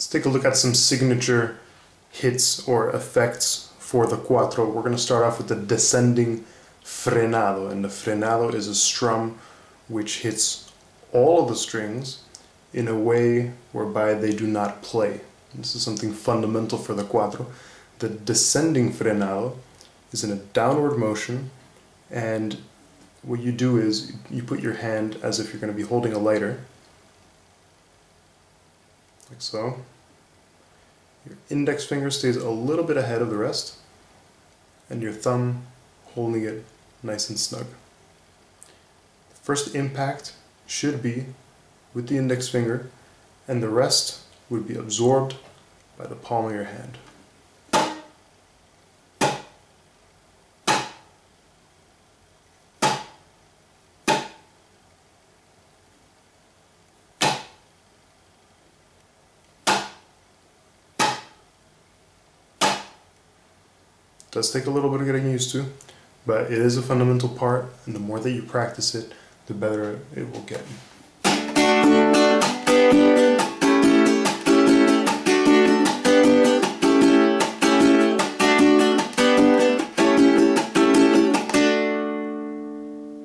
Let's take a look at some signature hits or effects for the cuatro. We're going to start off with the descending frenado, and the frenado is a strum which hits all of the strings in a way whereby they do not play. This is something fundamental for the cuatro. The descending frenado is in a downward motion and what you do is you put your hand as if you're going to be holding a lighter like so. Your index finger stays a little bit ahead of the rest and your thumb holding it nice and snug. The first impact should be with the index finger and the rest would be absorbed by the palm of your hand. Does take a little bit of getting used to, but it is a fundamental part and the more that you practice it, the better it will get.